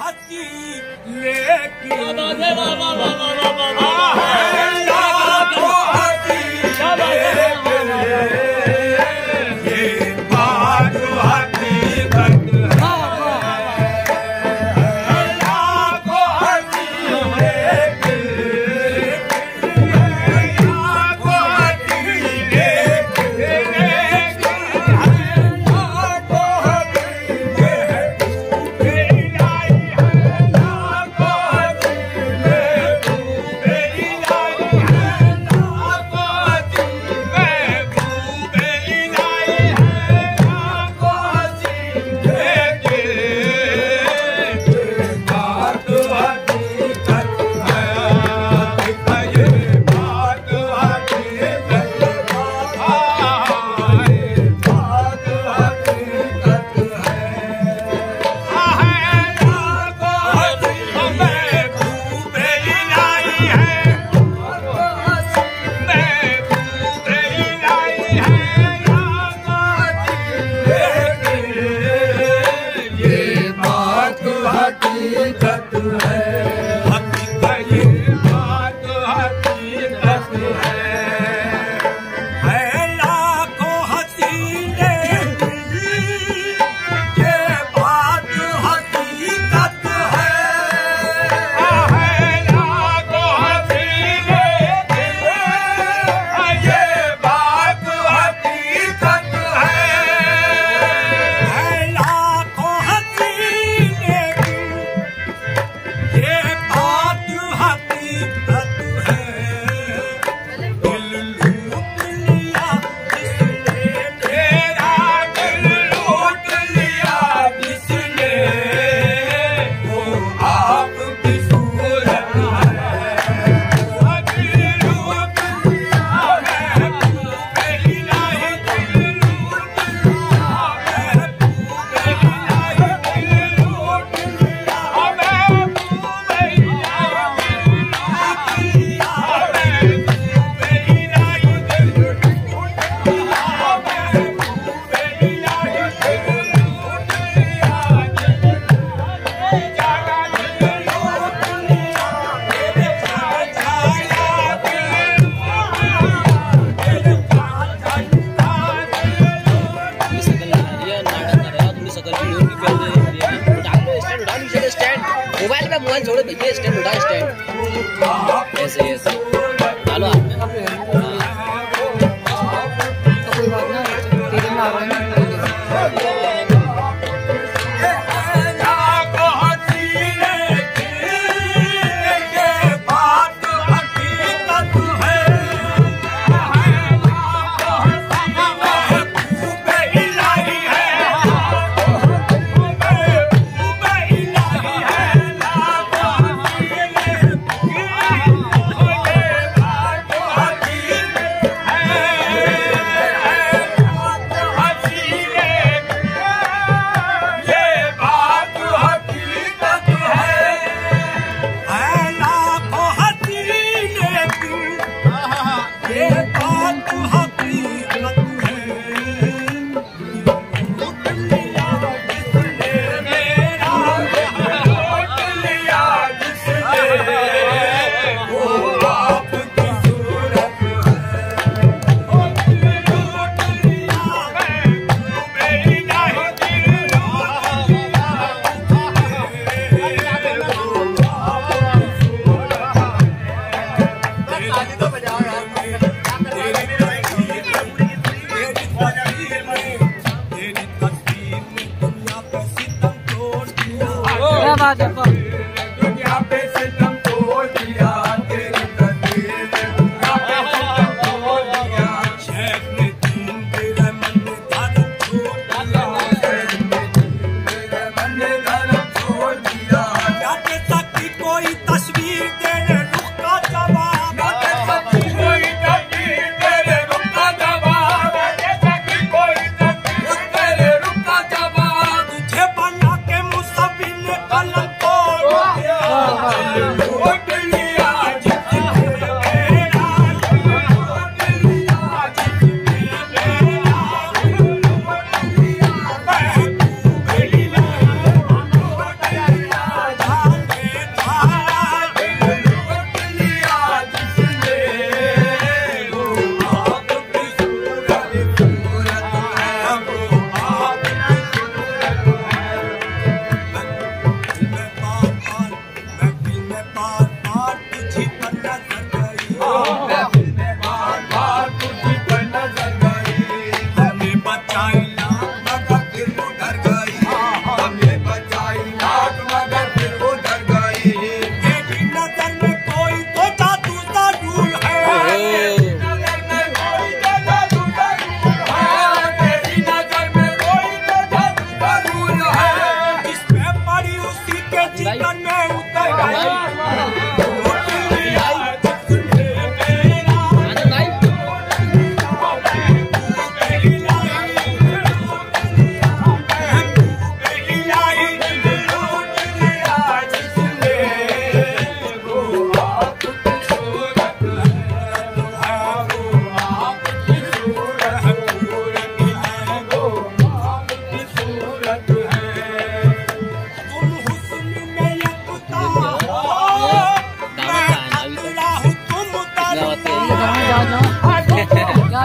हसी लेकिन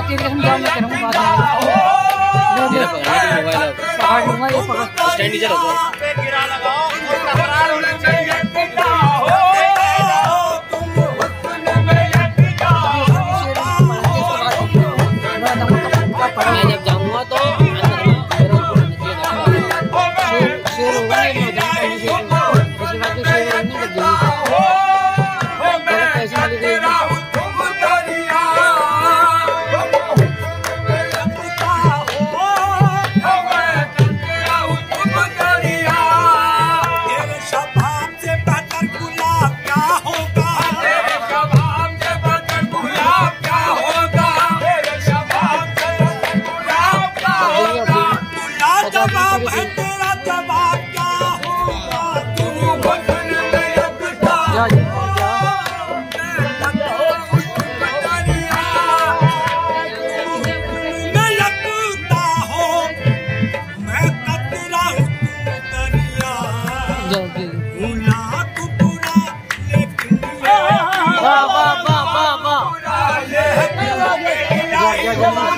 तेरे कसम जान लेकर हूँ बाद में पकड़ा मोबाइल स्टैंड Thank you.